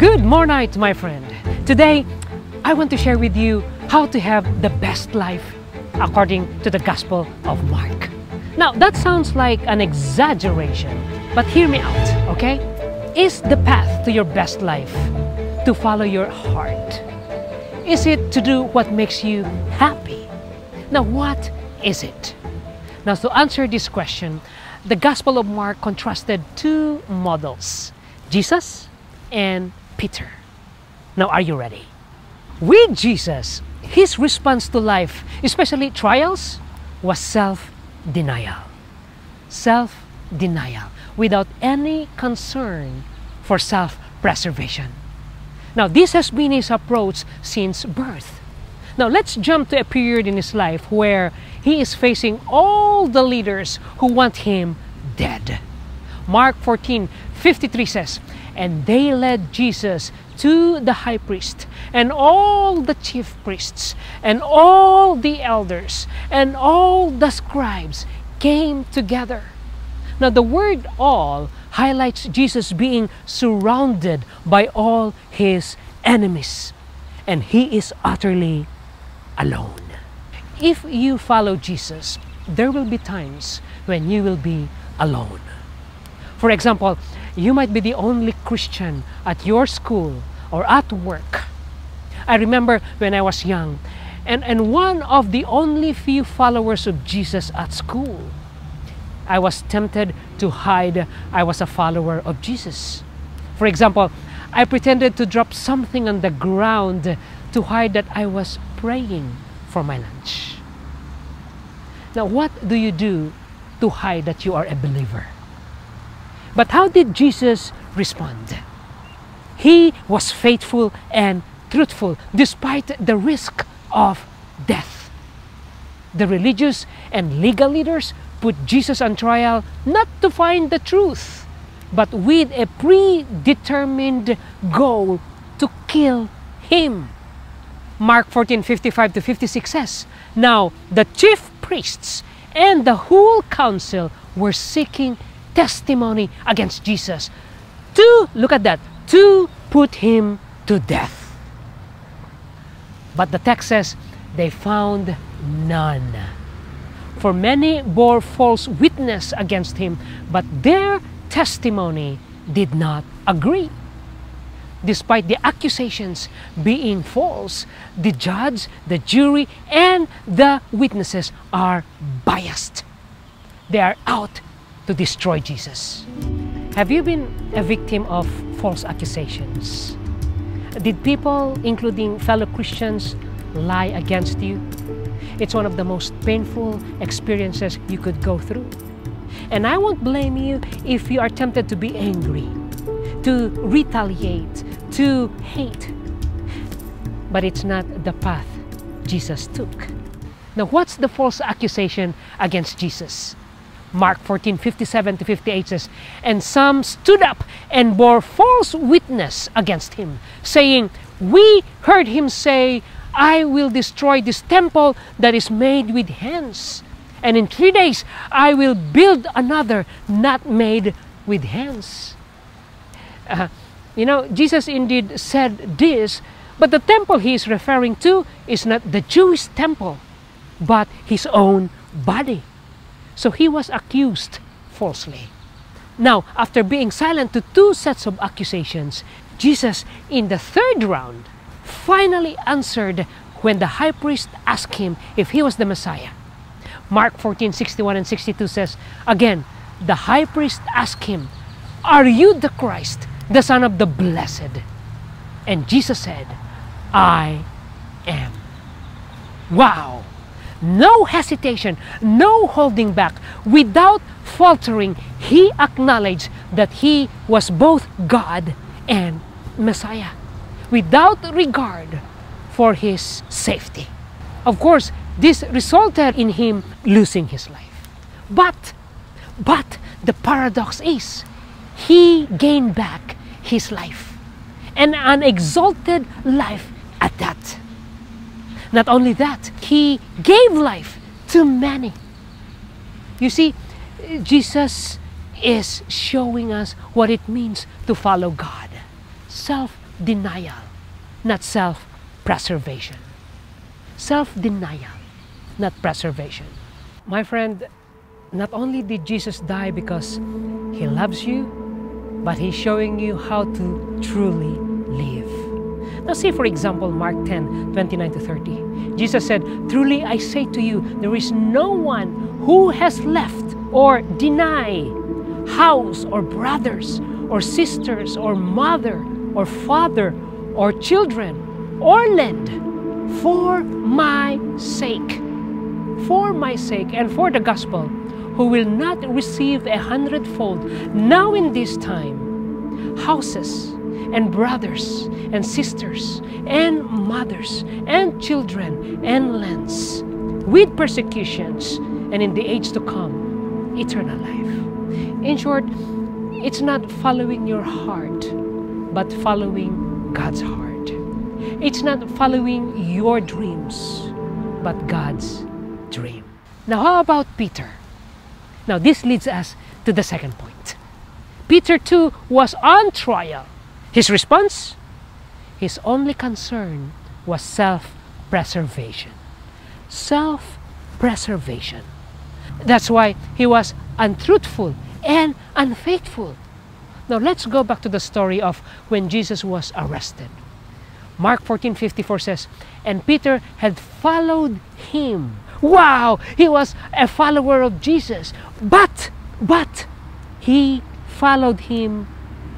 Good morning, my friend. Today, I want to share with you how to have the best life according to the Gospel of Mark. Now, that sounds like an exaggeration, but hear me out, okay? Is the path to your best life to follow your heart? Is it to do what makes you happy? Now, what is it? Now, to answer this question, the Gospel of Mark contrasted two models Jesus and Peter. Now, are you ready? With Jesus, his response to life, especially trials, was self denial. Self denial without any concern for self preservation. Now, this has been his approach since birth. Now, let's jump to a period in his life where he is facing all the leaders who want him dead. Mark 14 53 says, And they led Jesus to the high priest, and all the chief priests, and all the elders, and all the scribes came together. Now, the word all highlights Jesus being surrounded by all his enemies, and he is utterly alone. If you follow Jesus, there will be times when you will be alone. For example, you might be the only Christian at your school or at work. I remember when I was young, and, and one of the only few followers of Jesus at school. I was tempted to hide I was a follower of Jesus. For example, I pretended to drop something on the ground to hide that I was praying for my lunch. Now, what do you do to hide that you are a believer? But how did Jesus respond? He was faithful and truthful despite the risk of death. The religious and legal leaders put Jesus on trial not to find the truth, but with a predetermined goal to kill him. Mark 14 55 to 56 says, Now the chief priests and the whole council were seeking testimony against Jesus to, look at that, to put him to death. But the text says they found none. For many bore false witness against him, but their testimony did not agree. Despite the accusations being false, the judge, the jury, and the witnesses are biased. They are out to destroy Jesus. Have you been a victim of false accusations? Did people, including fellow Christians, lie against you? It's one of the most painful experiences you could go through. And I won't blame you if you are tempted to be angry, to retaliate, to hate. But it's not the path Jesus took. Now, what's the false accusation against Jesus? Mark 14, 57 to 58 says, And some stood up and bore false witness against him, saying, We heard him say, I will destroy this temple that is made with hands. And in three days I will build another not made with hands. Uh, you know, Jesus indeed said this, but the temple he is referring to is not the Jewish temple, but his own body. So he was accused falsely. Now, after being silent to two sets of accusations, Jesus, in the third round, finally answered when the high priest asked him if he was the Messiah. Mark 14 61 and 62 says, Again, the high priest asked him, Are you the Christ, the Son of the Blessed? And Jesus said, I am. Wow! No hesitation, no holding back. Without faltering, he acknowledged that he was both God and Messiah without regard for his safety. Of course, this resulted in him losing his life. But, but the paradox is, he gained back his life, and an exalted life at that. Not only that, he gave life to many. You see, Jesus is showing us what it means to follow God self denial, not self preservation. Self denial, not preservation. My friend, not only did Jesus die because he loves you, but he's showing you how to truly live. Now, see, for example, Mark 10 29 to 30. Jesus said, Truly I say to you, there is no one who has left or deny house or brothers or sisters or mother or father or children or land for my sake, for my sake and for the gospel, who will not receive a hundredfold. Now in this time houses and brothers and sisters and mothers and children and lands with persecutions and in the age to come eternal life. In short, it's not following your heart, but following God's heart. It's not following your dreams, but God's dream. Now, how about Peter? Now, this leads us to the second point. Peter too was on trial. His response? His only concern was self preservation. Self preservation. That's why he was untruthful and unfaithful. Now let's go back to the story of when Jesus was arrested. Mark 14:54 says, "And Peter had followed him." Wow, he was a follower of Jesus. But but he followed him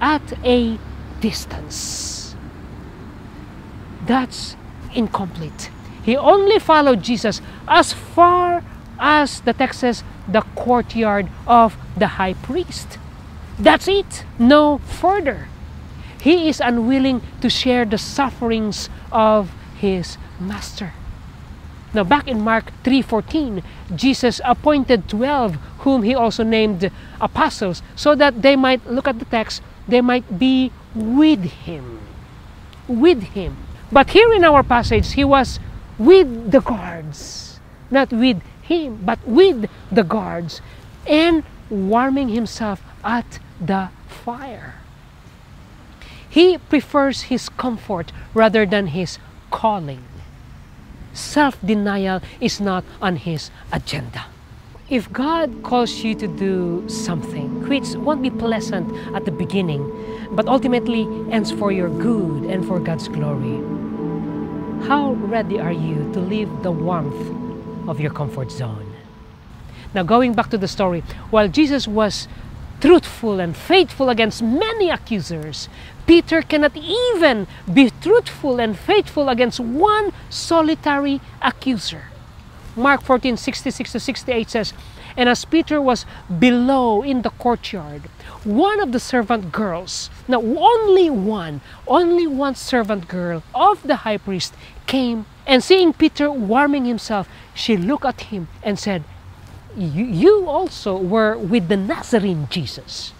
at a distance. That's incomplete. He only followed Jesus as far as the text says the courtyard of the high priest. That's it, no further. He is unwilling to share the sufferings of his master. Now back in Mark 3:14, Jesus appointed 12 whom he also named apostles so that they might look at the text, they might be with him. With him. But here in our passage, he was with the guards, not with him, but with the guards, and warming himself at the fire. He prefers his comfort rather than his calling. Self denial is not on his agenda. If God calls you to do something which won't be pleasant at the beginning, but ultimately ends for your good and for God's glory, how ready are you to leave the warmth of your comfort zone? Now, going back to the story, while Jesus was truthful and faithful against many accusers, Peter cannot even be truthful and faithful against one solitary accuser. Mark 14 66 to 68 says, And as Peter was below in the courtyard, one of the servant girls, now only one, only one servant girl of the high priest came and seeing Peter warming himself, she looked at him and said, you, you also were with the Nazarene Jesus.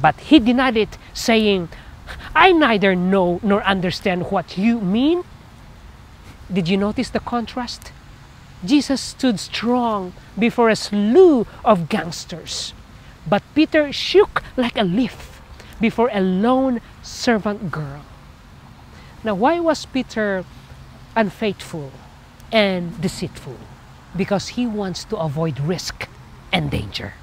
But he denied it, saying, I neither know nor understand what you mean. Did you notice the contrast? Jesus stood strong before a slew of gangsters, but Peter shook like a leaf before a lone servant girl. Now, why was Peter unfaithful and deceitful? Because he wants to avoid risk and danger,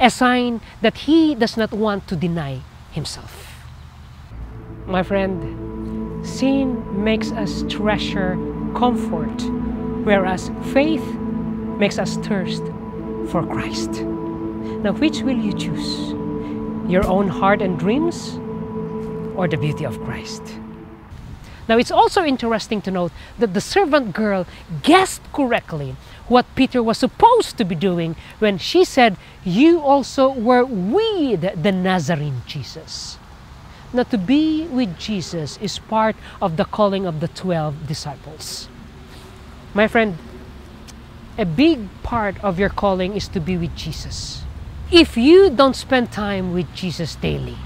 a sign that he does not want to deny himself. My friend, sin makes us treasure comfort, whereas faith makes us thirst for Christ. Now, which will you choose? Your own heart and dreams or the beauty of Christ? Now, it's also interesting to note that the servant girl guessed correctly what Peter was supposed to be doing when she said, You also were with the Nazarene Jesus. Now, to be with Jesus is part of the calling of the 12 disciples. My friend, a big part of your calling is to be with Jesus. If you don't spend time with Jesus daily,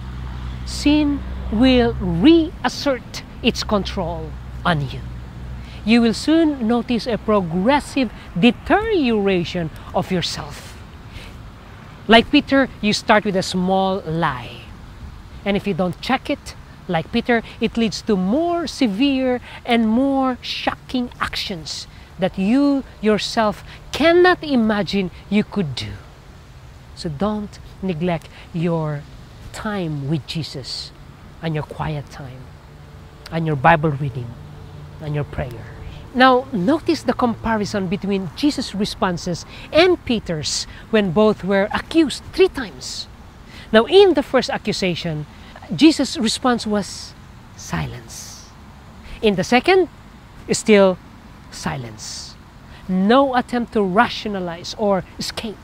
sin will reassert its control on you. You will soon notice a progressive deterioration of yourself. Like Peter, you start with a small lie. And if you don't check it, Like Peter, it leads to more severe and more shocking actions that you yourself cannot imagine you could do. So don't neglect your time with Jesus and your quiet time and your Bible reading and your prayer. Now, notice the comparison between Jesus' responses and Peter's when both were accused three times. Now, in the first accusation, Jesus' response was silence. In the second, still silence. No attempt to rationalize or escape.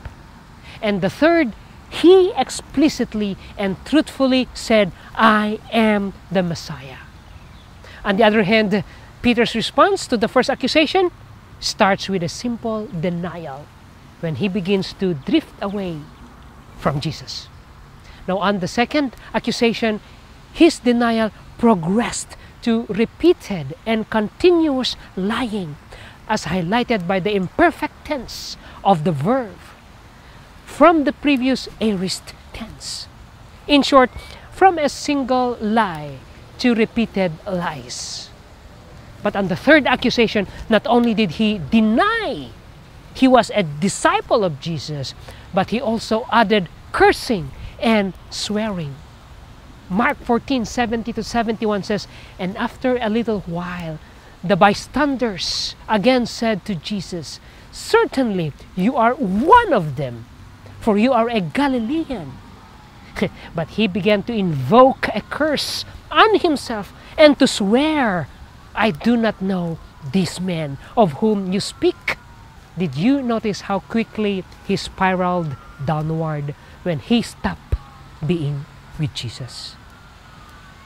And the third, he explicitly and truthfully said, I am the Messiah. On the other hand, Peter's response to the first accusation starts with a simple denial when he begins to drift away from Jesus. Now, on the second accusation, his denial progressed to repeated and continuous lying, as highlighted by the imperfect tense of the verb from the previous aorist tense. In short, from a single lie to repeated lies. But on the third accusation, not only did he deny he was a disciple of Jesus, but he also added cursing and swearing. Mark 14 70 to 71 says, And after a little while, the bystanders again said to Jesus, Certainly you are one of them, for you are a Galilean. but he began to invoke a curse on himself and to swear I do not know this man of whom you speak. Did you notice how quickly he spiraled downward when he stopped being with Jesus?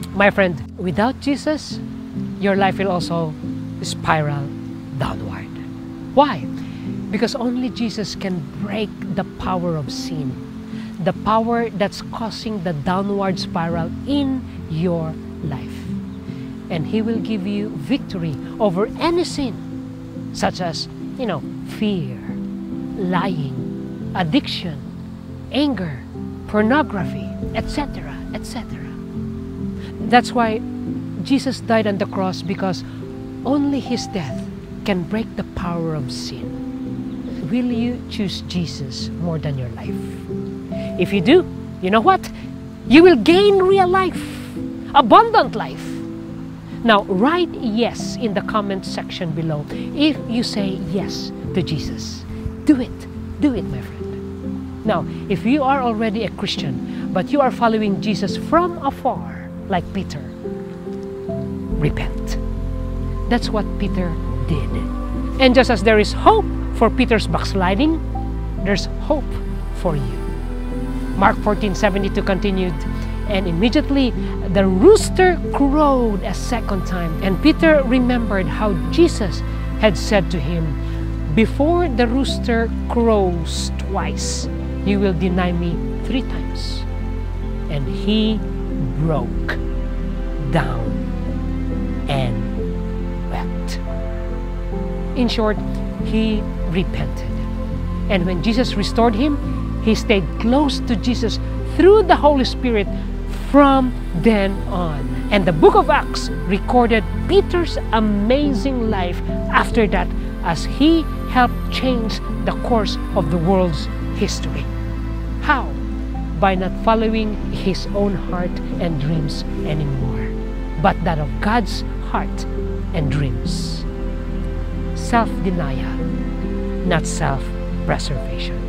My friend, without Jesus, your life will also spiral downward. Why? Because only Jesus can break the power of sin, the power that's causing the downward spiral in your life and He will give you victory over any sin, such as, you know, fear, lying, addiction, anger, pornography, etc., etc. That's why Jesus died on the cross because only His death can break the power of sin. Will you choose Jesus more than your life? If you do, you know what? You will gain real life, abundant life. Now, write yes in the comment section below if you say yes to Jesus. Do it. Do it, my friend. Now, if you are already a Christian, but you are following Jesus from afar, like Peter, repent. That's what Peter did. And just as there is hope for Peter's backsliding, there's hope for you. Mark 14 72 continued, and immediately the rooster crowed a second time. And Peter remembered how Jesus had said to him, Before the rooster crows twice, you will deny me three times. And he broke down and wept. In short, he repented. And when Jesus restored him, he stayed close to Jesus through the Holy Spirit from then on. And the book of Acts recorded Peter's amazing life after that as he helped change the course of the world's history. How? By not following his own heart and dreams anymore, but that of God's heart and dreams. Self denial, not self preservation.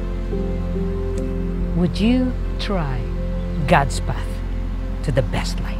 Would you try God's path? to the best life.